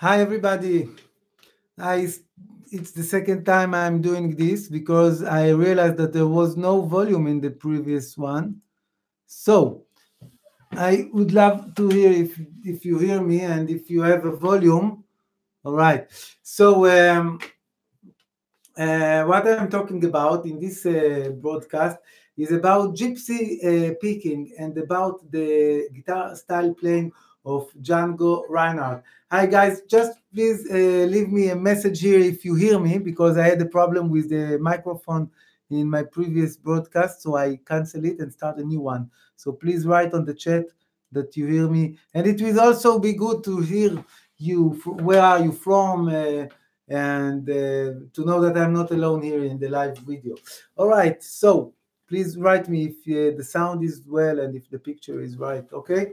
Hi, everybody. I, it's the second time I'm doing this because I realized that there was no volume in the previous one. So I would love to hear if if you hear me and if you have a volume. All right. So um, uh, what I'm talking about in this uh, broadcast is about gypsy uh, picking and about the guitar style playing of Django Reinhardt. Hi guys, just please uh, leave me a message here if you hear me because I had a problem with the microphone in my previous broadcast, so I cancel it and start a new one. So please write on the chat that you hear me, and it will also be good to hear you. Where are you from? Uh, and uh, to know that I'm not alone here in the live video. All right, so please write me if uh, the sound is well and if the picture is right. Okay.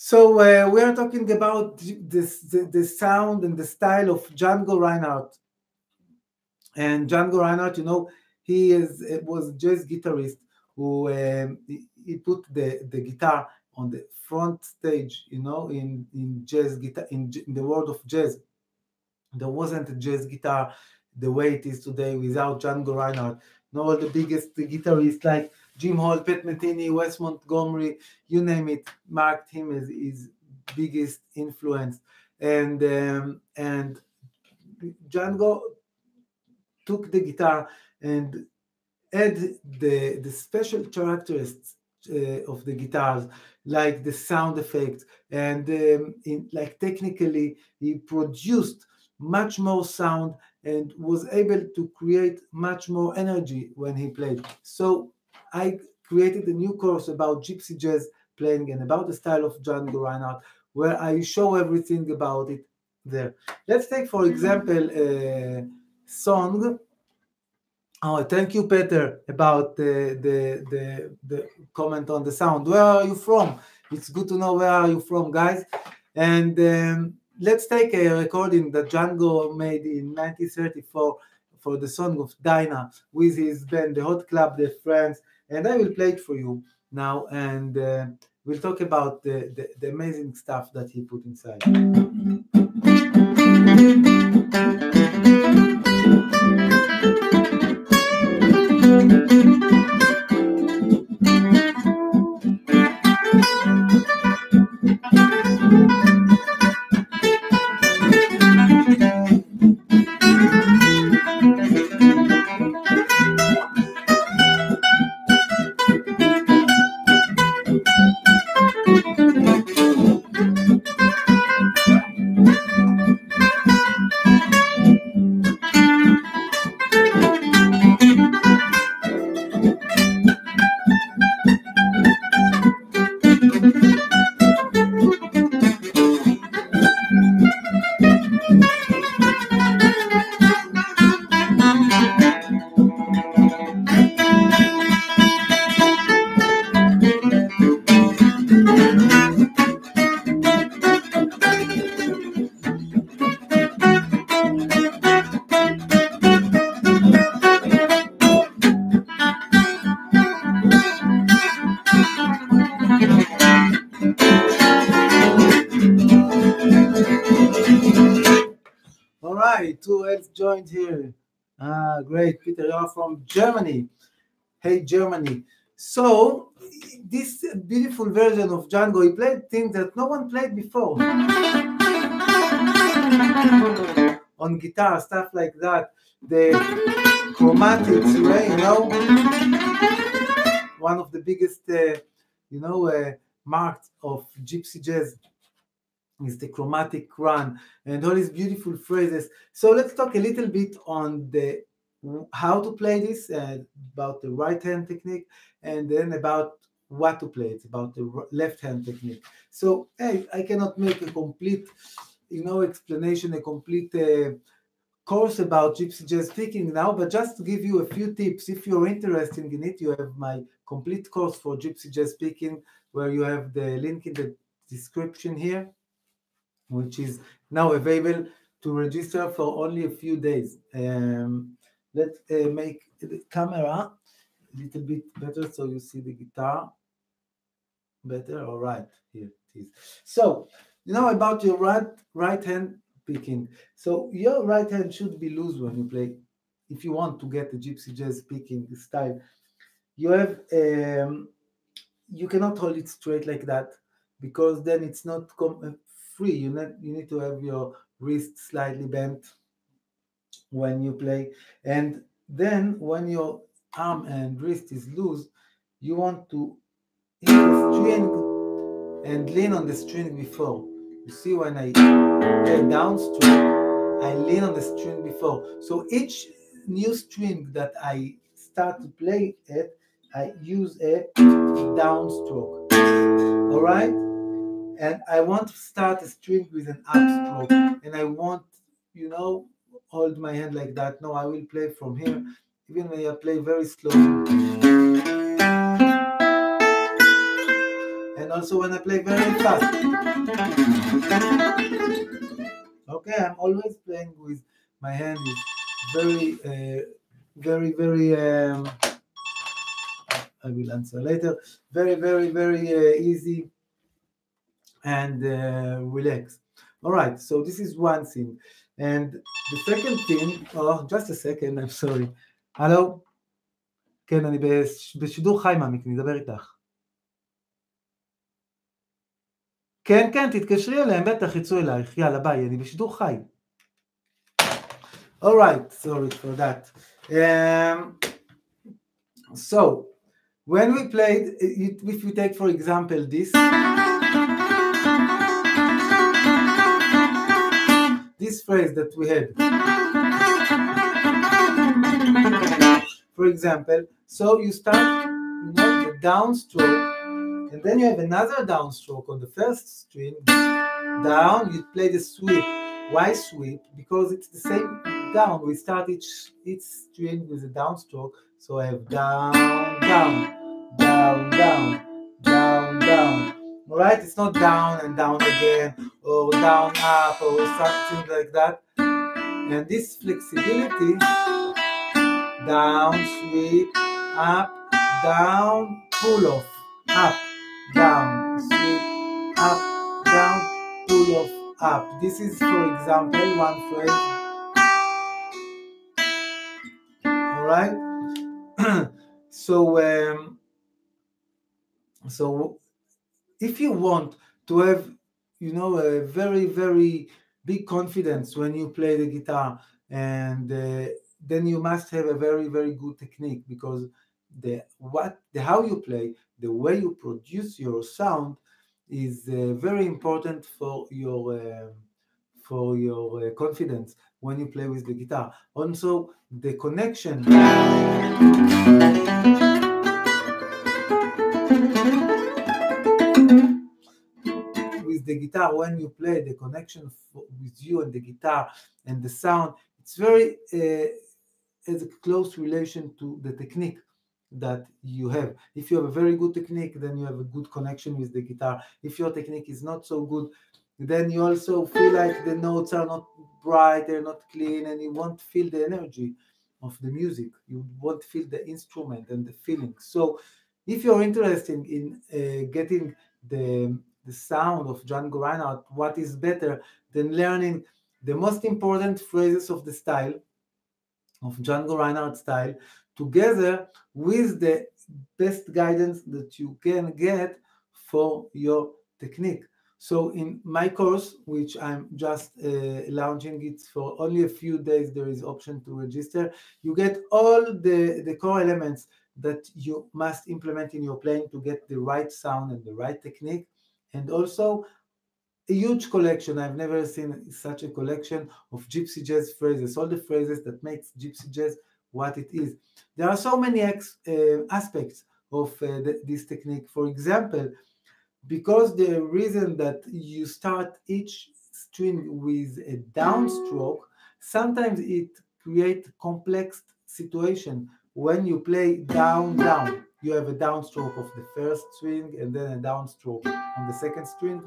So uh, we are talking about this, the, the sound and the style of Django Reinhardt. And Django Reinhardt, you know, he is was jazz guitarist who um, he, put the, the guitar on the front stage, you know, in, in jazz guitar in, in the world of jazz. There wasn't a jazz guitar the way it is today without Django Reinhardt. You know, the biggest guitarists like Jim Hall, Pat Metheny, Wes Montgomery, you name it, marked him as his biggest influence. And um, and Django took the guitar and add the the special characteristics uh, of the guitars, like the sound effects, and um, in, like technically he produced much more sound and was able to create much more energy when he played. So I created a new course about gypsy jazz playing and about the style of Django Reinhardt, where I show everything about it there. Let's take, for example, a song. Oh, thank you, Peter, about the, the, the, the comment on the sound. Where are you from? It's good to know where are you from, guys. And um, let's take a recording that Django made in 1934 for the song of Dinah with his band, the Hot Club, de France, and I will play it for you now, and uh, we'll talk about the, the, the amazing stuff that he put inside. Ah, great, Peter. You're from Germany. Hey, Germany. So, this beautiful version of Django, he played things that no one played before. On guitar, stuff like that. The chromatics, right? You know, one of the biggest, uh, you know, uh, marks of gypsy jazz is the chromatic run and all these beautiful phrases. So let's talk a little bit on the how to play this, uh, about the right hand technique, and then about what to play. It's about the left hand technique. So hey, I cannot make a complete, you know, explanation, a complete uh, course about gypsy jazz picking now, but just to give you a few tips, if you're interested in it, you have my complete course for gypsy jazz picking, where you have the link in the description here which is now available to register for only a few days. Um, let's uh, make the camera a little bit better so you see the guitar better. All right, here it is. So you know about your right right hand picking. So your right hand should be loose when you play. If you want to get the gypsy jazz picking style, you have um, you cannot hold it straight like that because then it's not free. You need you need to have your wrist slightly bent when you play, and then when your arm and wrist is loose, you want to hit the string and lean on the string before. You see when I play down string, I lean on the string before. So each new string that I start to play it, I use a downstroke. All right? And I want to start a string with an up stroke. And I want, you know, hold my hand like that. No, I will play from here, even when I play very slow. And also when I play very fast. Okay, I'm always playing with my hand is very, uh, very, very. Um, I will answer later. Very, very, very uh, easy and uh, relax. All right, so this is one thing. And the second thing, oh, just a second, I'm sorry. הלו? כן, אני בשידור חי מעמיק, אני אדבר איתך. כן, כן, תתקשרי אליהם, בטח יצאו אלייך. יאללה, ביי, אני בשידור חי. Alright, sorry for that. Um, so, when we played, if we take, for example, this. this phrase that we had. For example, so you start you know, the downstroke, and then you have another downstroke on the first string. Down, you play the sweep. Why sweep? Because it's the same down. We start each each string with a downstroke. So I have down, down, down, down, down, down. Right, it's not down and down again, or down up, or something like that. And this flexibility, down, sweep, up, down, pull off, up, down, sweep, up, down, pull off, up. This is, for example, one phrase. All right. so, um, so if you want to have, you know, a very, very big confidence when you play the guitar, and uh, then you must have a very, very good technique because the what the how you play, the way you produce your sound is uh, very important for your uh, for your uh, confidence when you play with the guitar. Also, the connection. The guitar when you play the connection with you and the guitar and the sound it's very uh, has a close relation to the technique that you have. If you have a very good technique then you have a good connection with the guitar. If your technique is not so good then you also feel like the notes are not bright they're not clean and you won't feel the energy of the music. You won't feel the instrument and the feeling. So if you're interested in uh, getting the the sound of Django Reinhardt, what is better than learning the most important phrases of the style, of Django Reinhardt style, together with the best guidance that you can get for your technique. So in my course, which I'm just uh, launching it for only a few days, there is option to register. You get all the, the core elements that you must implement in your playing to get the right sound and the right technique and also a huge collection. I've never seen such a collection of gypsy jazz phrases, all the phrases that makes gypsy jazz what it is. There are so many ex, uh, aspects of uh, the, this technique. For example, because the reason that you start each string with a downstroke, sometimes it creates complex situation when you play down down you have a downstroke of the first string and then a downstroke on the second string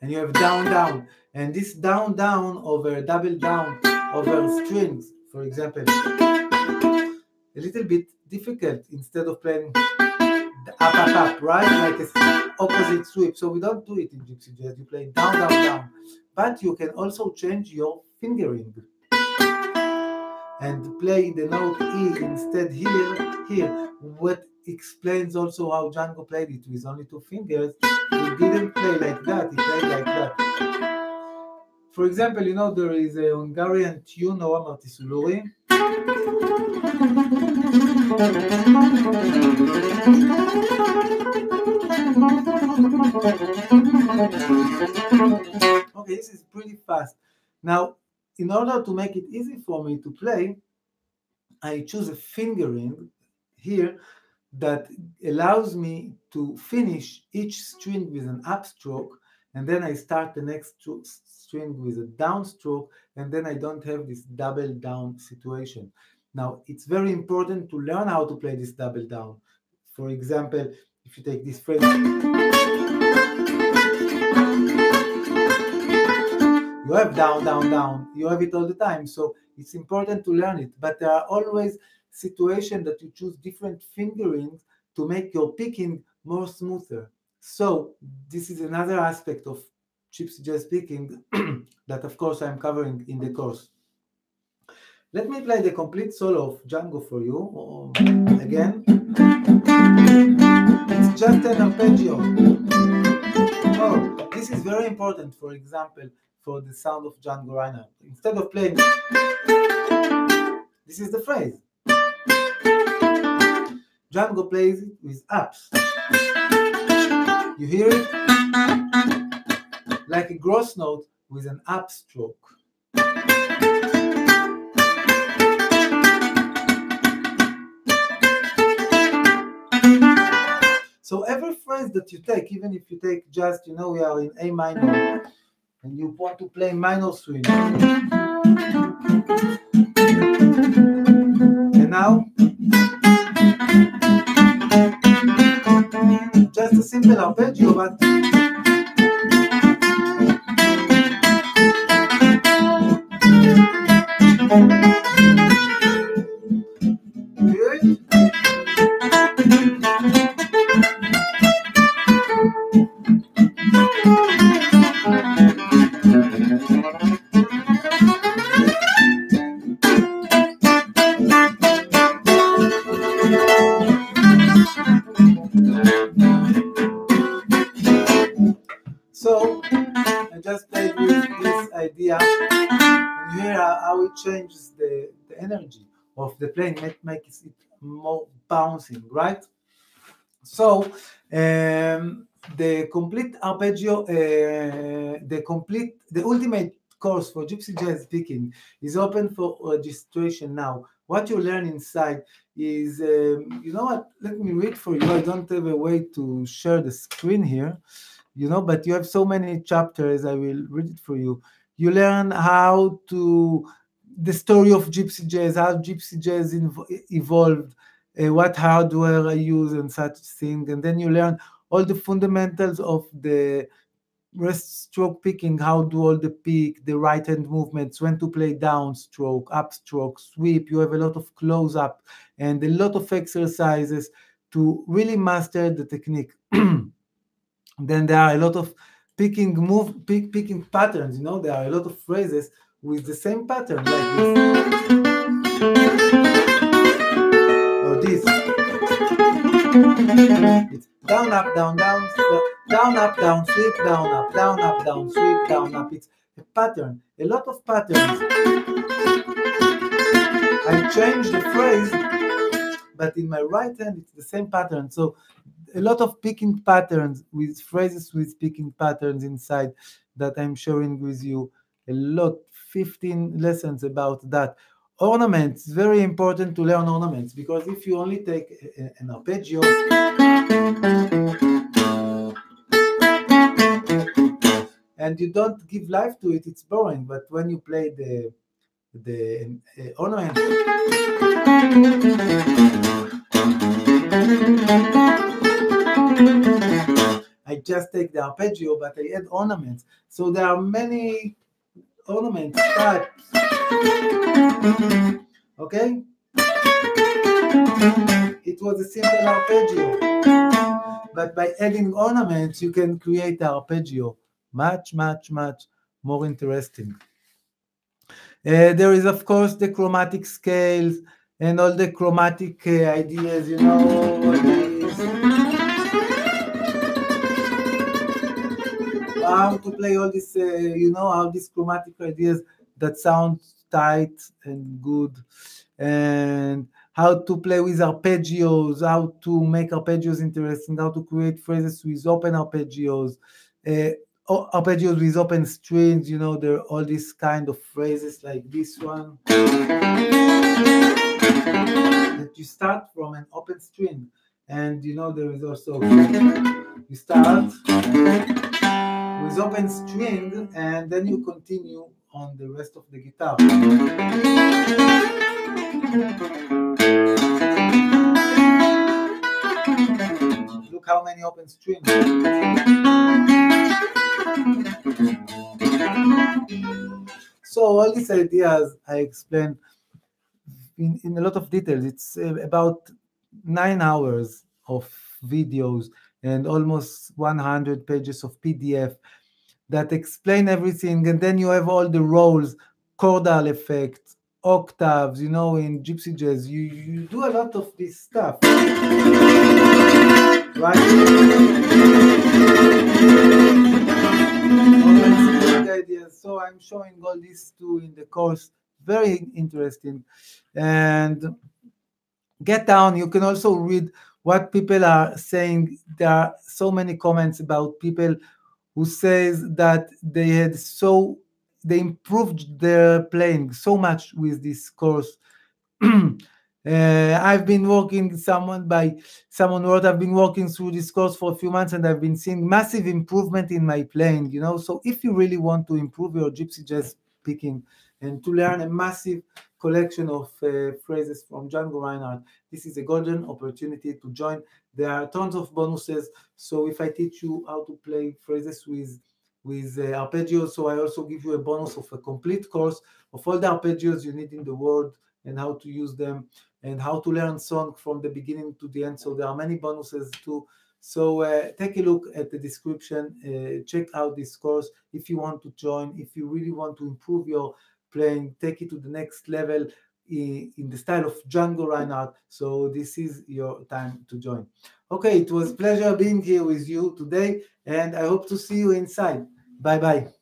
and you have down down and this down down over double down over strings for example a little bit difficult instead of playing up, up, up, right? Like a opposite sweep. So we don't do it in Gypsy Jazz. You play down, down, down. But you can also change your fingering and play the note E instead here, here. What explains also how Django played it with only two fingers. He didn't play like that, he played like that. For example, you know, there is a Hungarian tune, Noam Artisuluri. Okay, this is pretty fast. Now, in order to make it easy for me to play, I choose a fingering here that allows me to finish each string with an upstroke and then I start the next string with a downstroke and then I don't have this double down situation. Now it's very important to learn how to play this double down. For example, if you take this phrase you have down, down, down. You have it all the time. So it's important to learn it. But there are always situations that you choose different fingerings to make your picking more smoother. So this is another aspect of Gypsy Jazz picking that of course I'm covering in the course. Let me play the complete solo of Django for you um, again. It's just an arpeggio. Oh, this is very important, for example, for the sound of Django Reinhardt. Instead of playing, this is the phrase. Django plays it with ups. You hear it? Like a ghost note with an upstroke. So every phrase that you take, even if you take just, you know, we are in A minor, and you want to play minor swing. And now, just a simple arpeggio, but the plane, it makes it more bouncing, right? So um, the complete arpeggio, uh, the complete, the ultimate course for Gypsy Jazz picking is open for registration now. What you learn inside is, um, you know what? Let me read for you. I don't have a way to share the screen here, you know, but you have so many chapters. I will read it for you. You learn how to the story of Gypsy Jazz, how Gypsy Jazz evolved, uh, what hardware I use, and such thing. And then you learn all the fundamentals of the rest stroke picking, how do all the pick, the right hand movements, when to play down stroke, up stroke, sweep. You have a lot of close up and a lot of exercises to really master the technique. then there are a lot of picking move pick, picking patterns. You know, there are a lot of phrases with the same pattern like this. Or this. It's down, up, down, down, down, up, down, sweep, down, up, down, up, down, sweep, down, up. It's a pattern, a lot of patterns. I change the phrase, but in my right hand it's the same pattern. So a lot of picking patterns with phrases with picking patterns inside that I'm sharing with you a lot 15 lessons about that. Ornaments, very important to learn ornaments because if you only take an arpeggio, and you don't give life to it, it's boring. But when you play the the uh, ornament, I just take the arpeggio, but I add ornaments. So there are many ornament types. Okay? It was a simple arpeggio. But by adding ornaments, you can create arpeggio. Much, much, much more interesting. Uh, there is, of course, the chromatic scales and all the chromatic uh, ideas, you know. How to play all this, uh, you know, all these chromatic ideas that sound tight and good, and how to play with arpeggios, how to make arpeggios interesting, how to create phrases with open arpeggios. Uh, arpeggios with open strings, you know, there are all these kind of phrases like this one. That you start from an open string. And you know, there is also you start with open string and then you continue on the rest of the guitar. Look how many open strings. So all these ideas I explained in, in a lot of details. It's uh, about nine hours of videos and almost 100 pages of PDF that explain everything. And then you have all the rolls, chordal effects, octaves, you know, in Gypsy Jazz. You, you do a lot of this stuff. Right? So I'm showing all these two in the course. Very interesting. And get down. You can also read what people are saying. There are so many comments about people who says that they had so they improved their playing so much with this course. Uh, I've been working someone by someone wrote I've been working through this course for a few months and I've been seeing massive improvement in my playing, you know. So if you really want to improve your gypsy jazz picking and to learn a massive collection of uh, phrases from Django Reinhardt, this is a golden opportunity to join. There are tons of bonuses. So if I teach you how to play phrases with with uh, arpeggios, so I also give you a bonus of a complete course of all the arpeggios you need in the world and how to use them and how to learn song from the beginning to the end. So there are many bonuses too. So uh, take a look at the description, uh, check out this course if you want to join, if you really want to improve your playing, take it to the next level in, in the style of Django Reinhardt. So this is your time to join. Okay, it was pleasure being here with you today, and I hope to see you inside. Bye bye.